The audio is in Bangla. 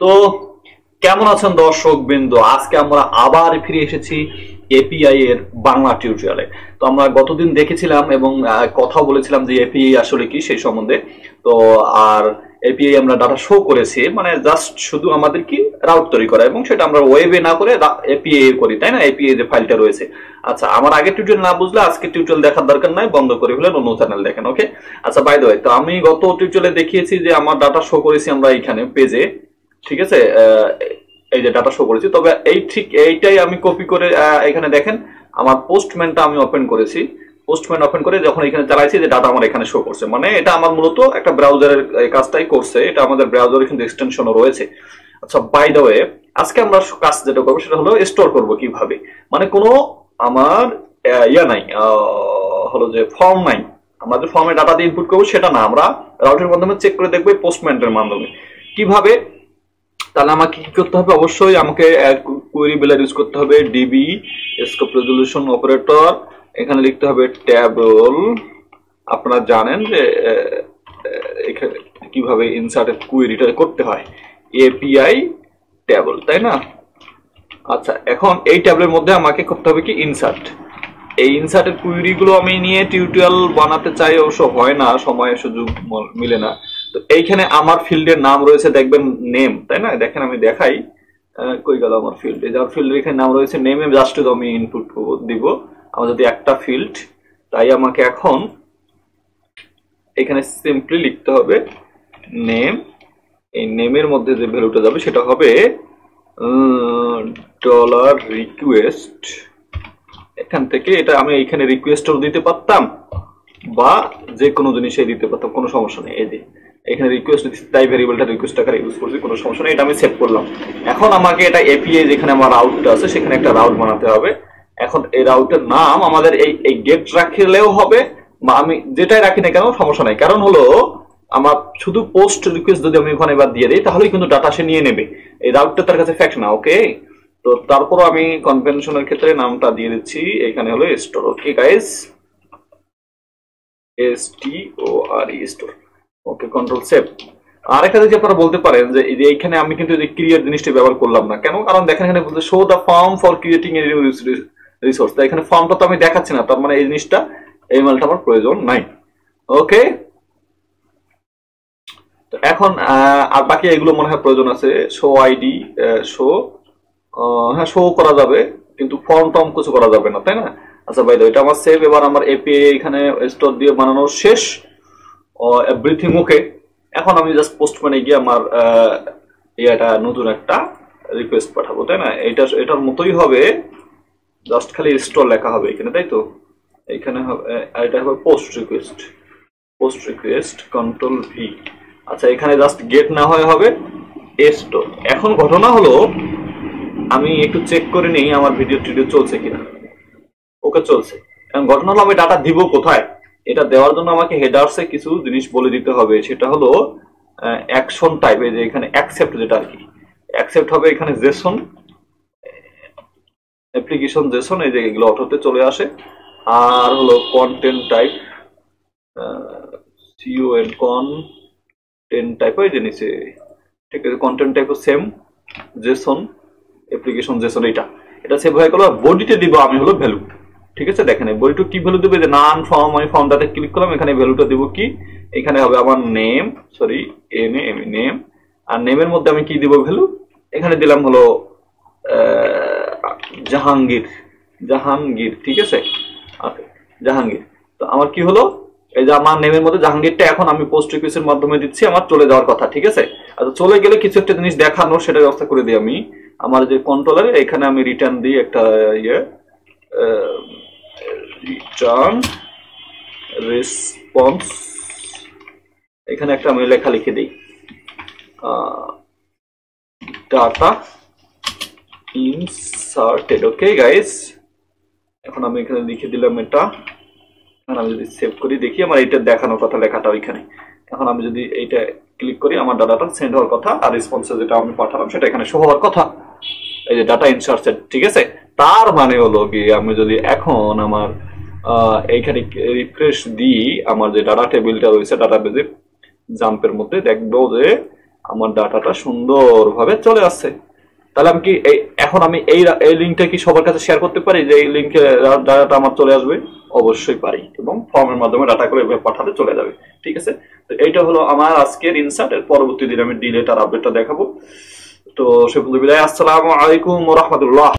তো কেমন আছেন দর্শক বিন্দু? আজকে আমরা আবার ফিরে এসেছি এপিআই এর বাংলা টিউটোরিয়ালে তো আমরা গতদিন দেখেছিলাম এবং কথা বলেছিলাম যে এপিআই আসলে কি সেই সম্বন্ধে। তো আর এপিআই আমরা ডাটা শো করেছি মানে জাস্ট শুধু আমাদের কি রাউট তৈরি করা এবং সেটা আমরা ওয়েবে না করে এপিআই করি, তাই না? এপিআই যে ফাইলটা রয়েছে। আচ্ছা আমার আগের টিউটোরিয়াল না বুঝলে আজকে টিউটোরিয়াল দেখার দরকার নাই, বন্ধ করে ফেলেন অন্য চ্যানেল দেখেন ওকে আচ্ছা বাই দ্য তো আমি গত টিউটোরিয়ালে দেখিয়েছি যে আমার ডাটা শো করেছি আমরা এখানে পেজে ঠিক আছে? এই যে ডাটা শো করেছি। তবে এই ঠিক এইটাই আমি কপি করে এখানে দেখেন, আমার পোস্টম্যানটা আমি ওপেন করেছি। পোস্টম্যান ওপেন করে যখন এখানে চালাইছি যে ডাটা আমার এখানে শো করছে। মানে এটা আমার মূলত একটা ব্রাউজারের কাজটাই করছে। এটা আমাদের ব্রাউজারে কিন্তু এক্সটেনশনও রয়েছে। আচ্ছা বাই দ্য ওয়ে আজকে আমরা কাজ যেটা করব সেটা হলো স্টোর করব কীভাবে? মানে কোনো আমার ইয়া নাই হলো যে ফর্ম নাই। আমরা যে ফর্মে ডাটা দিয়ে ইনপুট করব সেটা না। আমরা রাউটের মাধ্যমে চেক করে দেখব পোস্টম্যানের মাধ্যমে। কীভাবে? তাহলে আমাকে কি করতে হবে? অবশ্যই আমাকে কোয়েরি বেলার ইউজ করতে হবে ডিবি স্কোপ রেজলিউশন অপারেটর এখানে লিখতে হবে ট্যাবল আপনারা জানেন যে এখানে কীভাবে ইনসার্টেড কোয়েরিটা করতে হয়। এপিআই ট্যাবল তাই না? আচ্ছা এখন এই ট্যাবলের মধ্যে আমাকে করতে হবে কি? ইনসার্ট এই ইনসার্টের কুইরি গুলো আমি নিয়ে টিউটোরিয়াল বানাতে চাই, অবশ্য হয় না, সময় সুযোগ মিলে না। তো এইখানে আমার ফিল্ডের নাম রয়েছে, দেখবেন নেম তাই না? দেখেন আমি দেখাই কই গেল আমার ফিল্ডে যার ফিল্ডের এখানে নাম রয়েছে নেমে জাস্ট আমি ইনপুট দিব। আমার যদি একটা ফিল্ড তাই আমাকে এখন এখানে সিম্পলি লিখতে হবে নেম এই নেমের মধ্যে যে ভ্যালুটা যাবে, সেটা হবে ডলার রিকোয়েস্ট এখান থেকে এটা আমি এখানে রিকোয়েস্টও দিতে পারতাম, বা যে কোনো জিনিসে দিতে পারতাম, কোনো সমস্যা নেই, এই যে। এখানে রিকোয়েস্ট তাই ভেরিয়েবলটা রিকোয়েস্ট আকারে ইউজ করছি, কোনো সমস্যা নেই, এটা আমি সেভ করলাম। এখন আমাকে এটা এপিআই যেখানে আমার রাউটটা আছে, সেখানে একটা রাউট বানাতে হবে। এখন এই রাউটের নাম আমাদের এই এই গেট রাখলেও হবে, বা আমি যেটাই রাখি না কেন, সমস্যা নাই। কারণ হলো, আমার শুধু পোস্ট রিকোয়েস্ট যদি আমি ওখানে এবার দিয়ে দিই, তাহলেই কিন্তু ডাটা সে নিয়ে নেবে। এই রাউটটা তার কাছে ফ্যাক্ট না ওকে তো তারপর আমি কনভেনশনের ক্ষেত্রে নামটা দিয়ে দিচ্ছি। এখানে হলো store okay guys S T O R E store okay control save আরেকটা যদি আপনারা বলতে পারেন যে এই যে এইখানে আমি কিন্তু এই ক্রিয়েট জিনিসটা ব্যবহার করলাম না, কেন? কারণ দেখেন এখানে বলতে show the form for creating a resource তাই এখানে ফর্মটা তো আমি দেখাচ্ছি না, তার মানে এই জিনিসটা, এই মেলটা আমার প্রয়োজন নাই। ওকে তো এখন আর বাকি এগুলো মনে হয় প্রয়োজন আছে। শো আইডি শো হ্যাঁ শো করা যাবে, কিন্তু ফর্ম টর্ম কিছু করা যাবে না, তাই না? আচ্ছা ভাই এটা আমার সেভ এবার আমার এপিআই এখানে স্টোর দিয়ে বানানো শেষ এভরিথিং ওকে এখন আমি জাস্ট পোস্ট মানে গিয়ে আমার ইয়েটা, নতুন একটা রিকোয়েস্ট পাঠাবো, তাই না? এটা এটার মতোই হবে। জাস্ট খালি স্টোর লেখা হবে এখানে, তাই তো? এখানে এটা হবে post request post request control V আচ্ছা এখানে জাস্ট গেট না হয় হবে স্টোর এখন ঘটনা হলো, আমি একটু চেক করে নিই আমার ভিডিও টিডিও চলছে কিনা। ওকে চলছে। এখন ঘটনা হলো আমি ডাটা দিব কোথায়? এটা দেওয়ার জন্য আমাকে হেডার্সে কিছু জিনিস বলে দিতে হবে। সেটা হলো অ্যাকশন টাইপ এই যে এখানে অ্যাকসেপ্ট যেটা আর কি। অ্যাকসেপ্ট হবে এখানে জেসন অ্যাপ্লিকেশন জেসন এই যে এগুলো অটোতে চলে আসে। আর হলো content type CO and content type ওই যে নিচে। ঠিক আছে কন্টেন্ট টাইপও সেম জেসন অ্যাপ্লিকেশন জেসন এটা এটা সেভ হয়ে গেল বডিতে দিব আমি হলো ভ্যালু ঠিক আছে? দেখেন বডিটা কি ভ্যালু দেবে? যে নান ফর্ম আমি ফর্মটাতে ক্লিক করলাম, এখানে ভ্যালুটা দেবো কি? এখানে হবে আমার name sorry N M name আর নেমের মধ্যে আমি কি দিব ভ্যালু এখানে দিলাম হলো জাহাঙ্গীর জাহাঙ্গীর, ঠিক আছে? আচ্ছা জাহাঙ্গীর। তো আমার কি হলো? এই যে আমার নেমের মধ্যে জাহাঙ্গীরটা এখন আমি পোস্ট অফিসের মাধ্যমে দিচ্ছি, আমার চলে যাওয়ার কথা, ঠিক আছে? আচ্ছা চলে গেলে কিছু একটা জিনিস দেখানোর সেটা ব্যবস্থা করে দিই আমি। আমার যে কন্ট্রোলারে এখানে আমি রিটার্ন দিই একটা ইয়ে রিটার্ন রেসপন্স এখানে একটা আমি লেখা লিখে দিই। ডাটা ইনসার্টেড ওকে গাইস এখন আমি এখানে লিখে দিলাম এটা। এখন আমি যদি সেভ করি, দেখি আমার এইটা দেখানোর কথা লেখাটা ওইখানে। এখন আমি যদি এইটা ক্লিক করি, আমার ডাটাটা সেন্ড হওয়ার কথা, আর রেসপন্সে যেটা আমি পাঠালাম, সেটা এখানে শো হওয়ার কথা। এই যে ডাটা ইনসার্টেড ঠিক আছে? তার মানে হলো কি, আমি যদি এখন আমার এইখানে রিফ্রেশ দিই, আমার যে ডাটা টেবিলটা রয়েছে ডাটা বেজে জাম্পের মধ্যে দেখব যে আমার ডাটাটা সুন্দরভাবে চলে আসছে। তাহলে আমি কি এই, এখন আমি এই এই লিঙ্কটা কি সবার কাছে শেয়ার করতে পারি যে এই লিঙ্কে ডাটাটা আমার চলে আসবে? অবশ্যই পারি এবং ফর্মের মাধ্যমে ডাটা করে পাঠাতে চলে যাবে। ঠিক আছে? তো এইটা হলো আমার আজকের ইনসার্ট এর পরবর্তী দিন আমি ডিলেট আর আপডেটটা দেখাবো। তো সে বিদায়, আসসালামু আলাইকুম রহমতুল্লাহ।